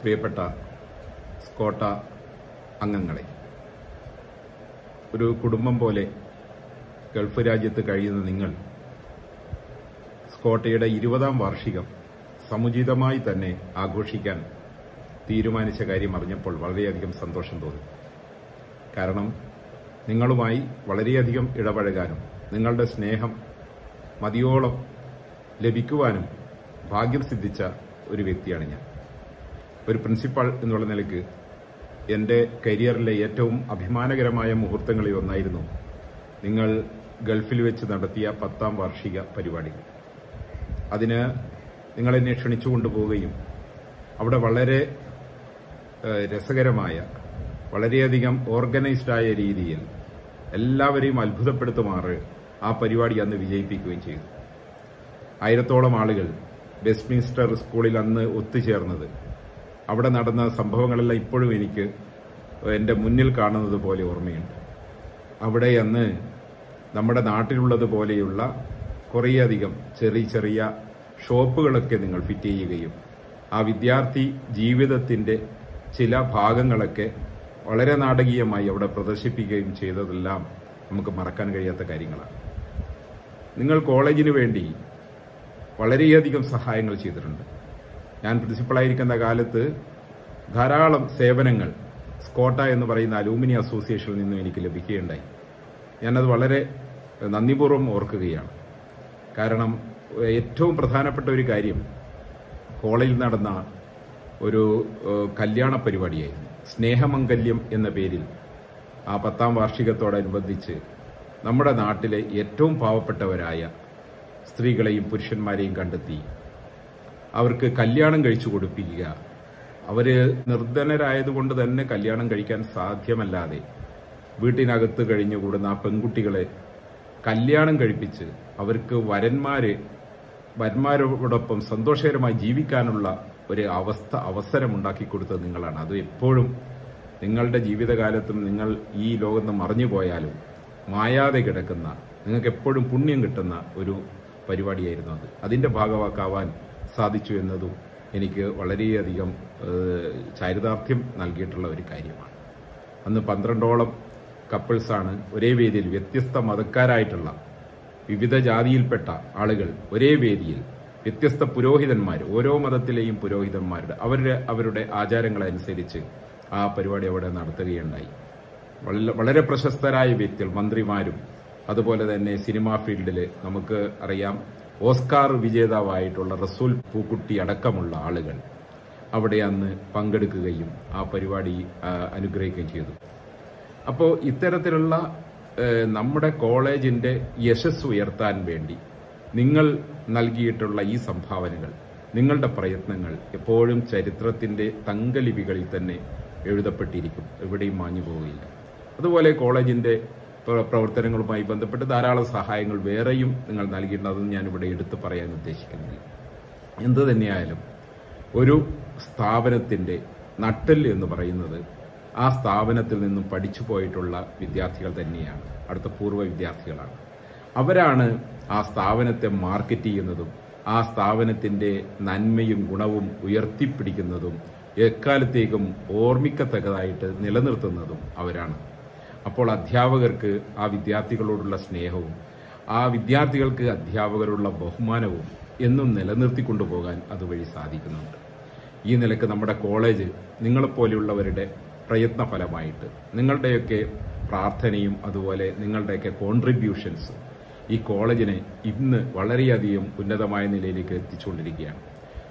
പ്രിയപ്പെട്ട സ്കോട്ട അംഗങ്ങളെ ഒരു കുടുംബം പോലെ ഗൾഫ് രാജ്യത്ത് കഴിയുന്ന നിങ്ങൾ സ്കോട്ടയുടെ ഇരുപതാം വാർഷികം സമുചിതമായി തന്നെ ആഘോഷിക്കാൻ തീരുമാനിച്ച കാര്യം അറിഞ്ഞപ്പോൾ വളരെയധികം സന്തോഷം തോന്നി. കാരണം നിങ്ങളുമായി വളരെയധികം ഇടപഴകാനും നിങ്ങളുടെ സ്നേഹം മതിയോളം ലഭിക്കുവാനും ഭാഗ്യം സിദ്ധിച്ച ഒരു വ്യക്തിയാണ് ഞാൻ. ഒരു പ്രിൻസിപ്പാൾ എന്നുള്ള നിലയ്ക്ക് എന്റെ കരിയറിലെ ഏറ്റവും അഭിമാനകരമായ മുഹൂർത്തങ്ങളിൽ ഒന്നായിരുന്നു നിങ്ങൾ ഗൾഫിൽ വെച്ച് നടത്തിയ പത്താം വാർഷിക പരിപാടികൾ. അതിന് നിങ്ങളെന്നെ ക്ഷണിച്ചു കൊണ്ടുപോവുകയും അവിടെ വളരെ രസകരമായ വളരെയധികം ഓർഗനൈസ്ഡ് ആയ രീതിയിൽ എല്ലാവരെയും അത്ഭുതപ്പെടുത്തുമാറ് ആ പരിപാടി അന്ന് വിജയിപ്പിക്കുകയും ചെയ്തു. ആയിരത്തോളം ആളുകൾ വെസ്റ്റ്മിൻസ്റ്റർ സ്കൂളിൽ അന്ന് ഒത്തുചേർന്നത് അവിടെ നടന്ന സംഭവങ്ങളെല്ലാം ഇപ്പോഴും എനിക്ക് എന്റെ മുന്നിൽ കാണുന്നത് പോലെ ഓർമ്മയുണ്ട്. അവിടെ അന്ന് നമ്മുടെ നാട്ടിലുള്ളതുപോലെയുള്ള കുറേയധികം ചെറിയ ചെറിയ ഷോപ്പുകളൊക്കെ നിങ്ങൾ ഫിറ്റ് ചെയ്യുകയും ആ വിദ്യാർത്ഥി ജീവിതത്തിന്റെ ചില ഭാഗങ്ങളൊക്കെ വളരെ നാടകീയമായി അവിടെ പ്രദർശിപ്പിക്കുകയും ചെയ്തതെല്ലാം നമുക്ക് മറക്കാൻ കഴിയാത്ത കാര്യങ്ങളാണ്. നിങ്ങൾ കോളേജിന് വേണ്ടി വളരെയധികം സഹായങ്ങൾ ചെയ്തിട്ടുണ്ട്. ഞാൻ പ്രിൻസിപ്പളായിരിക്കുന്ന കാലത്ത് ധാരാളം സേവനങ്ങൾ സ്കോട്ട എന്ന് പറയുന്ന അലൂമിനി അസോസിയേഷനിൽ നിന്നും എനിക്ക് ലഭിക്കുകയുണ്ടായി. ഞാനത് വളരെ നന്ദിപൂർവം ഓർക്കുകയാണ്. കാരണം ഏറ്റവും പ്രധാനപ്പെട്ട ഒരു കാര്യം കോളേജിൽ നടന്ന ഒരു കല്യാണ പരിപാടിയായിരുന്നു. സ്നേഹമംഗല്യം എന്ന പേരിൽ ആ പത്താം വാർഷികത്തോടനുബന്ധിച്ച് നമ്മുടെ നാട്ടിലെ ഏറ്റവും പാവപ്പെട്ടവരായ സ്ത്രീകളെയും പുരുഷന്മാരെയും കണ്ടെത്തി അവർക്ക് കല്യാണം കഴിച്ചു കൊടുപ്പിക്കുക. അവർ നിർധനരായതുകൊണ്ട് തന്നെ കല്യാണം കഴിക്കാൻ സാധ്യമല്ലാതെ വീട്ടിനകത്ത് കഴിഞ്ഞുകൂടുന്ന ആ പെൺകുട്ടികളെ കല്യാണം കഴിപ്പിച്ച് അവർക്ക് വരന്മാര് വരന്മാരോടൊപ്പം സന്തോഷകരമായി ജീവിക്കാനുള്ള ഒരു അവസ്ഥ അവസരം ഉണ്ടാക്കി കൊടുത്തത് നിങ്ങളാണ്. അത് എപ്പോഴും നിങ്ങളുടെ ജീവിതകാലത്തും നിങ്ങൾ ഈ ലോകത്ത് മറിഞ്ഞു പോയാലും മായാതെ കിടക്കുന്ന നിങ്ങൾക്ക് എപ്പോഴും പുണ്യം കിട്ടുന്ന ഒരു പരിപാടിയായിരുന്നു അത്. അതിന്റെ ഭാഗവാക്കാവാൻ സാധിച്ചു എന്നതും എനിക്ക് വളരെയധികം ചാരിതാർത്ഥ്യം നൽകിയിട്ടുള്ള ഒരു കാര്യമാണ്. അന്ന് പന്ത്രണ്ടോളം കപ്പിൾസാണ് ഒരേ വേദിയിൽ വ്യത്യസ്ത മതക്കാരായിട്ടുള്ള വിവിധ ജാതിയിൽപ്പെട്ട ആളുകൾ ഒരേ വേദിയിൽ വ്യത്യസ്ത പുരോഹിതന്മാർ ഓരോ മതത്തിലെയും പുരോഹിതന്മാരുടെ അവരുടെ അവരുടെ ആചാരങ്ങളനുസരിച്ച് ആ പരിപാടി അവിടെ നടത്തുകയുണ്ടായി. വള- വളരെ പ്രശസ്തരായ വ്യക്തികൾ മന്ത്രിമാരും അതുപോലെ തന്നെ സിനിമാ ഫീൽഡിൽ നമുക്ക് അറിയാം ഓസ്കാർ വിജേതാവായിട്ടുള്ള റസൂൽ പൂക്കുട്ടി അടക്കമുള്ള ആളുകൾ അവിടെ അന്ന് പങ്കെടുക്കുകയും ആ പരിപാടി അനുഗ്രഹിക്കുകയും ചെയ്തു. അപ്പോൾ ഇത്തരത്തിലുള്ള നമ്മുടെ കോളേജിന്റെ യശസ് ഉയർത്താൻ വേണ്ടി നിങ്ങൾ നൽകിയിട്ടുള്ള ഈ സംഭാവനകൾ നിങ്ങളുടെ പ്രയത്നങ്ങൾ എപ്പോഴും ചരിത്രത്തിന്റെ തങ്കലിപികളിൽ തന്നെ എഴുതപ്പെട്ടിരിക്കും. എവിടെയും മാഞ്ഞു പോവുകയില്ല അതുപോലെ കോളേജിന്റെ പ്ര- പ്രവർത്തനങ്ങളുമായി ബന്ധപ്പെട്ട് ധാരാളം സഹായങ്ങൾ വേറെയും നിങ്ങൾ നൽകിയിട്ടുണ്ടെന്ന് ഞാനിവിടെ എടുത്തു പറയാൻ ഉദ്ദേശിക്കുന്നില്ല. എന്ത് തന്നെയായാലും ഒരു സ്ഥാപനത്തിന്റെ നട്ടൽ എന്ന് പറയുന്നത് ആ സ്ഥാപനത്തിൽ നിന്നും പഠിച്ചു പോയിട്ടുള്ള വിദ്യാർത്ഥികൾ തന്നെയാണ്. അടുത്ത പൂർവ വിദ്യാർത്ഥികളാണ്. അവരാണ് ആ സ്ഥാപനത്തെ മാർക്കറ്റ് ചെയ്യുന്നതും ആ സ്ഥാപനത്തിന്റെ നന്മയും ഗുണവും ഉയർത്തിപ്പിടിക്കുന്നതും എക്കാലത്തേക്കും ഓർമ്മിക്കത്തക്കതായിട്ട് നിലനിർത്തുന്നതും അവരാണ്. അപ്പോൾ അധ്യാപകർക്ക് ആ വിദ്യാർത്ഥികളോടുള്ള സ്നേഹവും ആ വിദ്യാർത്ഥികൾക്ക് അധ്യാപകരുള്ള ബഹുമാനവും എന്നും നിലനിർത്തിക്കൊണ്ടുപോകാൻ അതുവഴി സാധിക്കുന്നുണ്ട്. ഈ നിലയ്ക്ക് നമ്മുടെ കോളേജ് നിങ്ങളെപ്പോലെയുള്ളവരുടെ പ്രയത്ന ഫലമായിട്ട് നിങ്ങളുടെയൊക്കെ പ്രാർത്ഥനയും അതുപോലെ നിങ്ങളുടെയൊക്കെ കോൺട്രിബ്യൂഷൻസ് ഈ കോളേജിനെ ഇന്ന് വളരെയധികം ഉന്നതമായ നിലയിലേക്ക് എത്തിച്ചുകൊണ്ടിരിക്കുകയാണ്.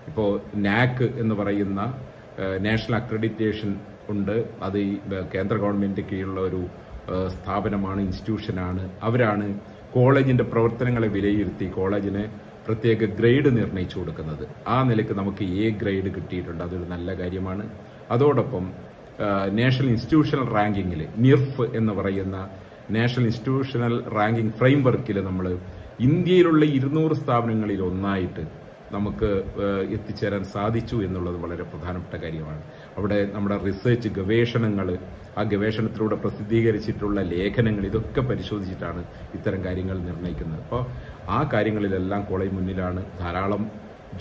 ഇപ്പോൾ നാക്ക് എന്ന് പറയുന്ന നാഷണൽ അക്രഡിറ്റേഷൻ ഉണ്ട്. അത് ഈ കേന്ദ്ര ഗവൺമെന്റ് കീഴിലുള്ള ഒരു സ്ഥാപനമാണ് ഇൻസ്റ്റിറ്റ്യൂഷനാണ്. അവരാണ് കോളേജിന്റെ പ്രവർത്തനങ്ങളെ വിലയിരുത്തി കോളേജിന് പ്രത്യേക ഗ്രേഡ് നിർണയിച്ചു കൊടുക്കുന്നത്. ആ നിലയ്ക്ക് നമുക്ക് എ ഗ്രേഡ് കിട്ടിയിട്ടുണ്ട്. അതൊരു നല്ല കാര്യമാണ്. അതോടൊപ്പം നാഷണൽ ഇൻസ്റ്റിറ്റ്യൂഷണൽ റാങ്കിങ്ങിൽ നിർഫ് എന്ന് പറയുന്ന നാഷണൽ ഇൻസ്റ്റിറ്റ്യൂഷണൽ റാങ്കിംഗ് ഫ്രെയിംവർക്കിൽ നമ്മൾ ഇന്ത്യയിലുള്ള ഇരുന്നൂറ് സ്ഥാപനങ്ങളിൽ ഒന്നായിട്ട് നമുക്ക് എത്തിച്ചേരാൻ സാധിച്ചു എന്നുള്ളത് വളരെ പ്രധാനപ്പെട്ട കാര്യമാണ്. അവിടെ നമ്മുടെ റിസർച്ച് ഗവേഷണങ്ങൾ ആ ഗവേഷണത്തിലൂടെ പ്രസിദ്ധീകരിച്ചിട്ടുള്ള ലേഖനങ്ങൾ ഇതൊക്കെ പരിശോധിച്ചിട്ടാണ് ഇത്തരം കാര്യങ്ങൾ നിർണയിക്കുന്നത്. അപ്പോൾ ആ കാര്യങ്ങളിലെല്ലാം കോളേജ് മുന്നിലാണ് ധാരാളം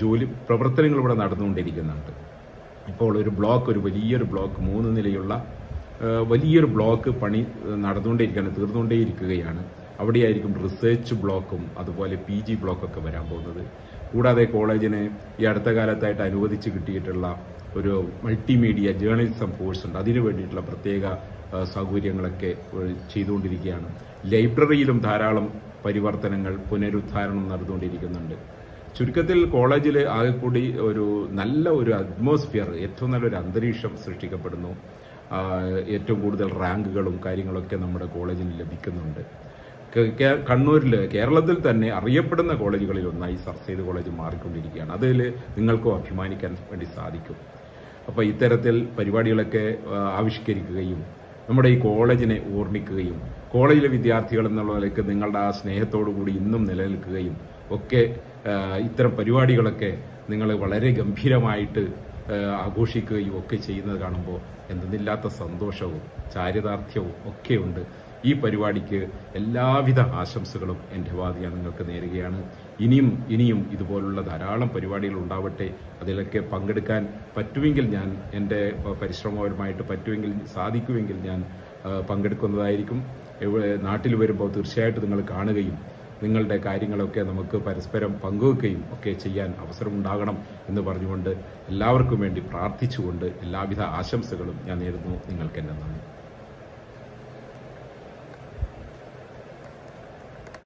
ജോലി പ്രവർത്തനങ്ങൾ ഇവിടെ നടന്നുകൊണ്ടിരിക്കുന്നുണ്ട്. ഇപ്പോൾ ഒരു ബ്ലോക്ക് ഒരു വലിയൊരു ബ്ലോക്ക് മൂന്ന് നിലയുള്ള വലിയൊരു ബ്ലോക്ക് പണി നടന്നുകൊണ്ടേയിരിക്കുകയാണ് തീർന്നുകൊണ്ടേയിരിക്കുകയാണ്. അവിടെയായിരിക്കും റിസർച്ച് ബ്ലോക്കും അതുപോലെ പി ജി ബ്ലോക്കൊക്കെ വരാൻ പോകുന്നത്. കൂടാതെ കോളേജിന് ഈ അടുത്ത കാലത്തായിട്ട് അനുവദിച്ച് കിട്ടിയിട്ടുള്ള ഒരു മൾട്ടിമീഡിയ ജേർണലിസം കോഴ്സ് ഉണ്ട്. അതിനു വേണ്ടിയിട്ടുള്ള പ്രത്യേക സൗകര്യങ്ങളൊക്കെ ചെയ്തുകൊണ്ടിരിക്കുകയാണ്. ലൈബ്രറിയിലും ധാരാളം പരിവർത്തനങ്ങൾ പുനരുദ്ധാരണം നടന്നുകൊണ്ടിരിക്കുന്നുണ്ട്. ചുരുക്കത്തിൽ കോളേജിൽ ആകെക്കൂടി കൂടി ഒരു നല്ല ഒരു അറ്റ്മോസ്ഫിയർ ഏറ്റവും നല്ലൊരു അന്തരീക്ഷം സൃഷ്ടിക്കപ്പെടുന്നു. ഏറ്റവും കൂടുതൽ റാങ്കുകളും കാര്യങ്ങളൊക്കെ നമ്മുടെ കോളേജിന് ലഭിക്കുന്നുണ്ട്. കണ്ണൂരിൽ കേരളത്തിൽ തന്നെ അറിയപ്പെടുന്ന കോളേജുകളിൽ ഒന്നായി സർ സെയ്ദ് കോളേജ് മാറിക്കൊണ്ടിരിക്കുകയാണ്. അതിൽ നിങ്ങൾക്കും അഭിമാനിക്കാൻ വേണ്ടി സാധിക്കും. അപ്പോൾ ഇത്തരത്തിൽ പരിപാടികളൊക്കെ ആവിഷ്കരിക്കുകയും നമ്മുടെ ഈ കോളേജിനെ ഓർമ്മിക്കുകയും കോളേജിലെ വിദ്യാർത്ഥികൾ എന്നുള്ള നിലയ്ക്ക് നിങ്ങളുടെ ആ സ്നേഹത്തോടു കൂടി ഇന്നും നിലനിൽക്കുകയും ഒക്കെ ഇത്തരം പരിപാടികളൊക്കെ നിങ്ങൾ വളരെ ഗംഭീരമായിട്ട് ആഘോഷിക്കുകയും ഒക്കെ ചെയ്യുന്നത് കാണുമ്പോൾ എന്തെന്നില്ലാത്ത സന്തോഷവും ചാരിതാർത്ഥ്യവും ഒക്കെയുണ്ട്. ഈ പരിപാടിക്ക് എല്ലാവിധ ആശംസകളും എന്റെ വാദിയ നിങ്ങൾക്ക് നേരുകയാണ്. ഇനിയും ഇനിയും ഇതുപോലുള്ള ധാരാളം പരിപാടികൾ ഉണ്ടാവട്ടെ. അതിലൊക്കെ പങ്കെടുക്കാൻ പറ്റുമെങ്കിൽ ഞാൻ എന്റെ പരിശ്രമപരമായിട്ട് പറ്റുമെങ്കിൽ സാധിക്കുമെങ്കിൽ ഞാൻ പങ്കെടുക്കുന്നതായിരിക്കും. നാട്ടിൽ വരുമ്പോൾ തീർച്ചയായിട്ടും നിങ്ങൾ കാണുകയും നിങ്ങളുടെ കാര്യങ്ങളൊക്കെ നമുക്ക് പരസ്പരം പങ്കുവെക്കുകയും ഒക്കെ ചെയ്യാൻ അവസരമുണ്ടാകണം എന്ന് പറഞ്ഞുകൊണ്ട് എല്ലാവർക്കും വേണ്ടി പ്രാർത്ഥിച്ചുകൊണ്ട് എല്ലാവിധ ആശംസകളും ഞാൻ നേരുന്നു. നിങ്ങൾക്ക് എന്നെ നന്ദി.